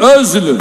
Özlü.